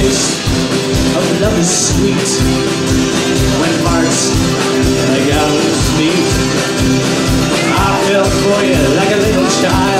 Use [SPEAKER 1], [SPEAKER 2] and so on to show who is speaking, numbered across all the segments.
[SPEAKER 1] taste of love is sweet when hearts like ours meet. I fell for you like a little child.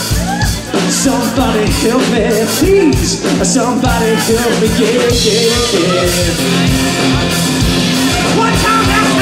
[SPEAKER 1] Somebody help me, please. Somebody help me, yeah, yeah, yeah. One time,